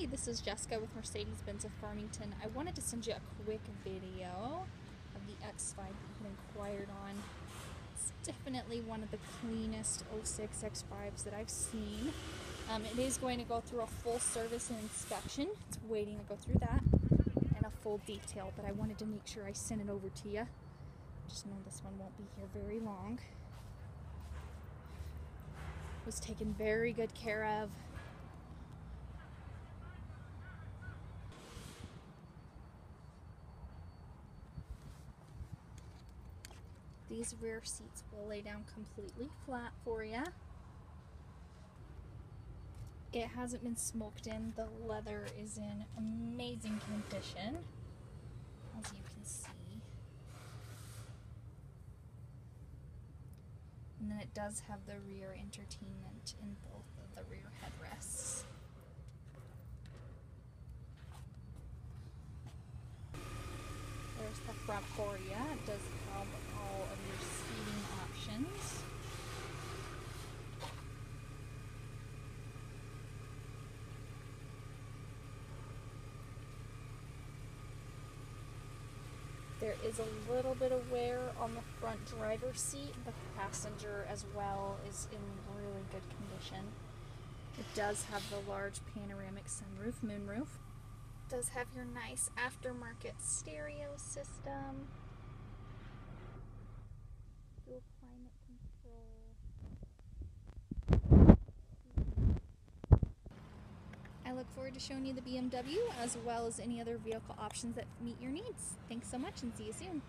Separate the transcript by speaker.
Speaker 1: Hi, this is Jessica with Mercedes Benz of Farmington. I wanted to send you a quick video of the X5 that you had inquired on. It's definitely one of the cleanest 06 X5s that I've seen. Um, it is going to go through a full service and inspection. It's waiting to go through that and a full detail, but I wanted to make sure I sent it over to you. Just know this one won't be here very long. It Was taken very good care of. These rear seats will lay down completely flat for you. It hasn't been smoked in. The leather is in amazing condition, as you can see. And then it does have the rear entertainment in both of the rear headrests. There's the front for you. It does have all of your seating options. There is a little bit of wear on the front driver's seat. The passenger as well is in really good condition. It does have the large panoramic sunroof, moonroof. Does have your nice aftermarket stereo system. Dual climate control. I look forward to showing you the BMW as well as any other vehicle options that meet your needs. Thanks so much and see you soon.